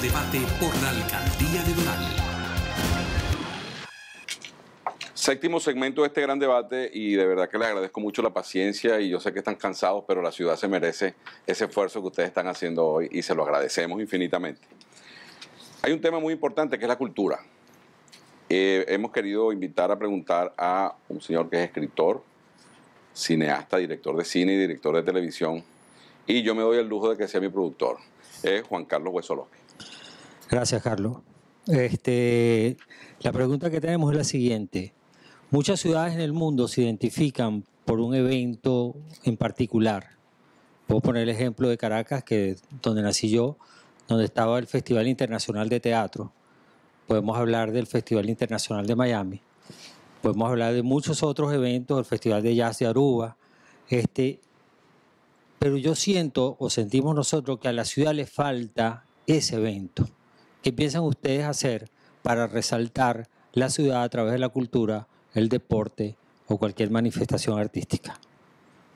debate por la alcaldía de Doral. Séptimo segmento de este gran debate y de verdad que les agradezco mucho la paciencia y yo sé que están cansados, pero la ciudad se merece ese esfuerzo que ustedes están haciendo hoy y se lo agradecemos infinitamente. Hay un tema muy importante que es la cultura. Eh, hemos querido invitar a preguntar a un señor que es escritor, cineasta, director de cine y director de televisión, y yo me doy el lujo de que sea mi productor, es Juan Carlos Huesolosque. Gracias, Carlos. Este, la pregunta que tenemos es la siguiente. Muchas ciudades en el mundo se identifican por un evento en particular. Puedo poner el ejemplo de Caracas, que donde nací yo, donde estaba el Festival Internacional de Teatro. Podemos hablar del Festival Internacional de Miami. Podemos hablar de muchos otros eventos, el Festival de Jazz de Aruba. Este, pero yo siento o sentimos nosotros que a la ciudad le falta ese evento. ¿Qué piensan ustedes hacer para resaltar la ciudad a través de la cultura, el deporte o cualquier manifestación artística?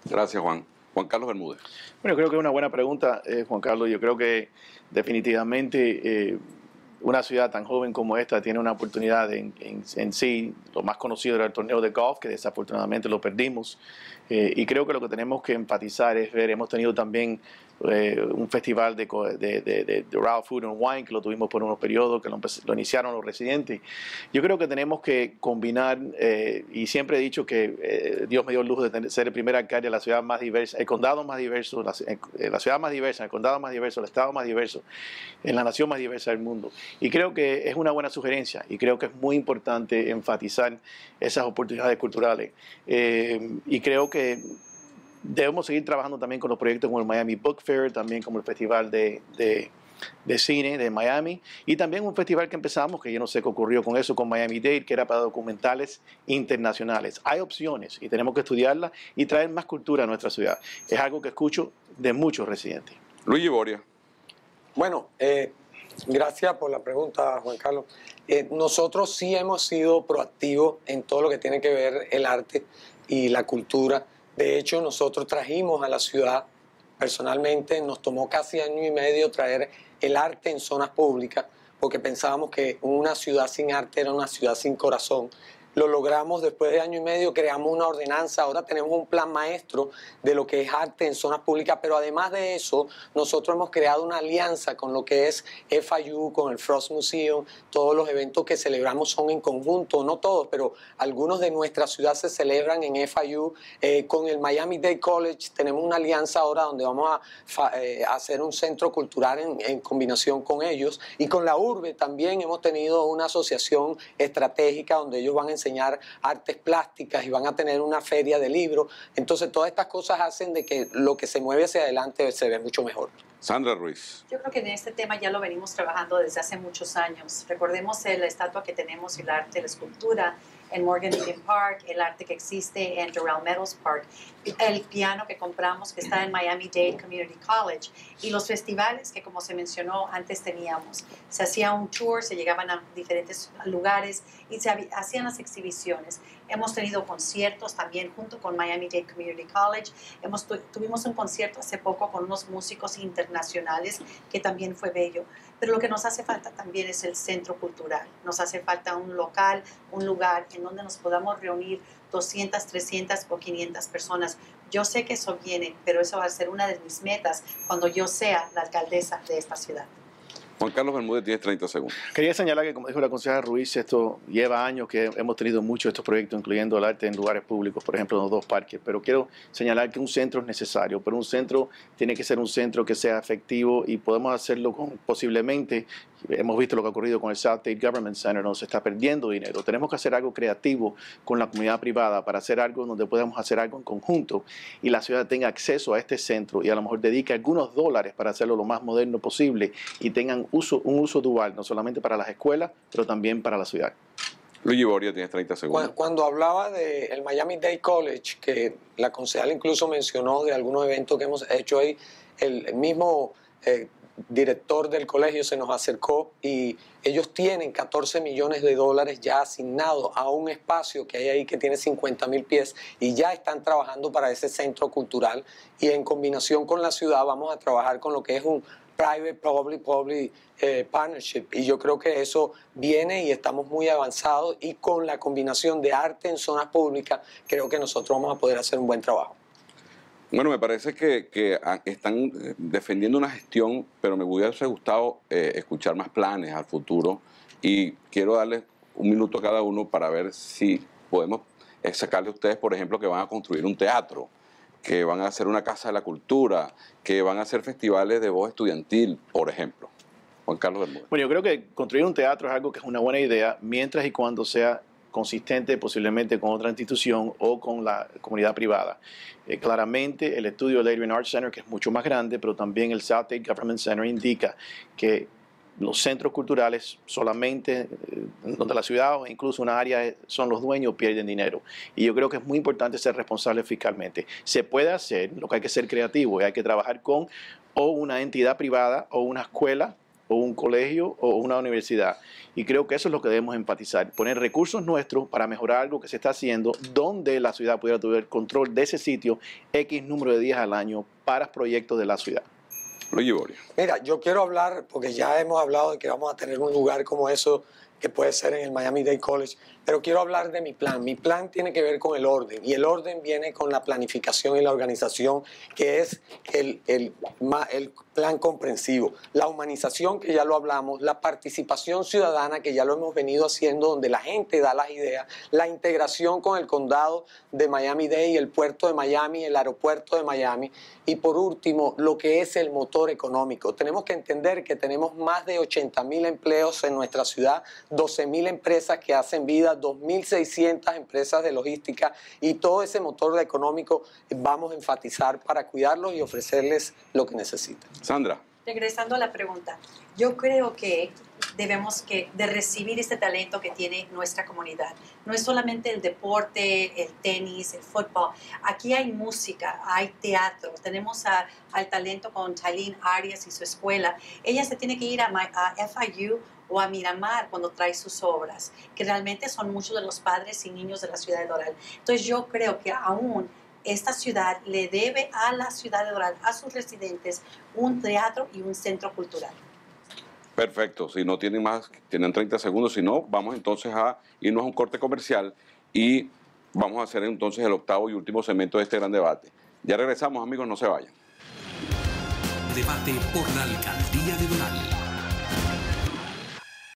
Gracias, Juan. Juan Carlos Bermúdez. Bueno, creo que es una buena pregunta, eh, Juan Carlos. Yo creo que definitivamente eh, una ciudad tan joven como esta tiene una oportunidad en, en, sí. Lo más conocido era el torneo de golf, que desafortunadamente lo perdimos. Eh, y creo que lo que tenemos que enfatizar es ver, hemos tenido también eh, un festival de, Raw Food and Wine que lo tuvimos por unos periodos, que lo, iniciaron los residentes. Yo creo que tenemos que combinar, eh, y siempre he dicho que eh, Dios me dio el lujo de ser el primer alcalde de la ciudad más diversa, el condado más diverso, la, ciudad más diversa, el condado más diverso, el estado más diverso, en la nación más diversa del mundo. Y creo que es una buena sugerencia y creo que es muy importante enfatizar esas oportunidades culturales. y creo que debemos seguir trabajando también con los proyectos como el Miami Book Fair, también como el Festival de, de, Cine de Miami y también un festival que empezamos, que yo no sé qué ocurrió con eso, con Miami Dade, que era para documentales internacionales. Hay opciones y tenemos que estudiarlas y traer más cultura a nuestra ciudad. Es algo que escucho de muchos residentes. Luigi Boria. Bueno, eh, gracias por la pregunta, Juan Carlos. Eh, nosotros sí hemos sido proactivos en todo lo que tiene que ver el arte y la cultura de hecho, nosotros trajimos a la ciudad, personalmente nos tomó casi año y medio traer el arte en zonas públicas, porque pensábamos que una ciudad sin arte era una ciudad sin corazón. Lo logramos después de año y medio, creamos una ordenanza, ahora tenemos un plan maestro de lo que es arte en zonas públicas, pero además de eso, nosotros hemos creado una alianza con lo que es FIU, con el Frost Museum, todos los eventos que celebramos son en conjunto, no todos, pero algunos de nuestra ciudad se celebran en FIU, eh, con el Miami Dade College. Tenemos una alianza ahora donde vamos a eh, hacer un centro cultural en, en combinación con ellos, y con la URBE también hemos tenido una asociación estratégica donde ellos van a enseñar artes plásticas y van a tener una feria de libros. Entonces, todas estas cosas hacen de que lo que se mueve hacia adelante se ve mucho mejor. Sandra Ruiz. Yo creo que en este tema ya lo venimos trabajando desde hace muchos años. Recordemos la estatua que tenemos, el arte, la escultura en Morgan Eden Park, el arte que existe en Doral Meadows Park, el piano que compramos que está en Miami Dade Community College y los festivales que como se mencionó antes teníamos. Se hacía un tour, se llegaban a diferentes lugares y se hacían las exhibiciones. Hemos tenido conciertos también junto con Miami Dade Community College. Hemos tuvimos un concierto hace poco con unos músicos internacionales que también fue bello. Pero lo que nos hace falta también es el centro cultural. Nos hace falta un local, un lugar en donde nos podamos reunir 200, 300 o 500 personas. Yo sé que eso viene, pero eso va a ser una de mis metas cuando yo sea la alcaldesa de esta ciudad. Juan Carlos Bermúdez, 10, 30 segundos. Quería señalar que, como dijo la consejera Ruiz, esto lleva años que hemos tenido muchos de estos proyectos, incluyendo el arte en lugares públicos, por ejemplo, en los dos parques. Pero quiero señalar que un centro es necesario, pero un centro tiene que ser un centro que sea efectivo y podemos hacerlo posiblemente hemos visto lo que ha ocurrido con el South State Government Center, donde se está perdiendo dinero. Tenemos que hacer algo creativo con la comunidad privada para hacer algo donde podamos hacer algo en conjunto y la ciudad tenga acceso a este centro y a lo mejor dedique algunos dólares para hacerlo lo más moderno posible y tengan uso, un uso dual, no solamente para las escuelas, pero también para la ciudad. Luigi Boria, tienes 30 segundos. Cuando, hablaba del Miami Dade College, que la concejal incluso mencionó de algunos eventos que hemos hecho ahí, el mismo eh, director del colegio se nos acercó y ellos tienen 14 millones de dólares ya asignados a un espacio que hay ahí que tiene 50 mil pies y ya están trabajando para ese centro cultural y en combinación con la ciudad vamos a trabajar con lo que es un private public public eh, partnership y yo creo que eso viene y estamos muy avanzados y con la combinación de arte en zonas públicas creo que nosotros vamos a poder hacer un buen trabajo. Bueno, me parece que, que ah, están eh, defendiendo una gestión, pero me hubiese gustado eh, escuchar más planes al futuro y quiero darles un minuto a cada uno para ver si podemos sacarle a ustedes, por ejemplo, que van a construir un teatro, que van a hacer una casa de la cultura, que van a hacer festivales de voz estudiantil, por ejemplo. Juan Carlos Bermúdez. Bueno, yo creo que construir un teatro es algo que es una buena idea mientras y cuando sea consistente posiblemente con otra institución o con la comunidad privada. Eh, claramente el estudio del Adrian Arts Center, que es mucho más grande, pero también el South State Government Center indica que los centros culturales solamente eh, donde la ciudad o incluso una área eh, son los dueños pierden dinero. Y yo creo que es muy importante ser responsable fiscalmente. Se puede hacer, lo que hay que ser creativo y hay que trabajar con o una entidad privada o una escuela o un colegio o una universidad. Y creo que eso es lo que debemos enfatizar, poner recursos nuestros para mejorar algo que se está haciendo, donde la ciudad pudiera tener control de ese sitio X número de días al año para proyectos de la ciudad. Luigi Boria. Mira, yo quiero hablar, porque ya hemos hablado de que vamos a tener un lugar como eso que puede ser en el Miami Dade College, pero quiero hablar de mi plan. Mi plan tiene que ver con el orden y el orden viene con la planificación y la organización, que es el, plan comprensivo. La humanización, que ya lo hablamos, la participación ciudadana, que ya lo hemos venido haciendo, donde la gente da las ideas, la integración con el condado de Miami-Dade, el puerto de Miami, el aeropuerto de Miami, y por último, lo que es el motor económico. Tenemos que entender que tenemos más de 80 mil empleos en nuestra ciudad, 12 mil empresas que hacen vida, 2.600 empresas de logística y todo ese motor económico vamos a enfatizar para cuidarlos y ofrecerles lo que necesitan. Sandra. Regresando a la pregunta, yo creo que debemos que, de recibir este talento que tiene nuestra comunidad. No es solamente el deporte, el tenis, el fútbol. Aquí hay música, hay teatro. Tenemos a, al talento con Talín Arias y su escuela. Ella se tiene que ir a, a FIU o a Miramar cuando trae sus obras, que realmente son muchos de los padres y niños de la ciudad de Doral. Entonces yo creo que aún esta ciudad le debe a la ciudad de Doral, a sus residentes, un teatro y un centro cultural. Perfecto, si no tienen más, tienen 30 segundos, si no, vamos entonces a irnos a un corte comercial y vamos a hacer entonces el octavo y último segmento de este gran debate. Ya regresamos, amigos, no se vayan. Debate por la alcaldía de Doral.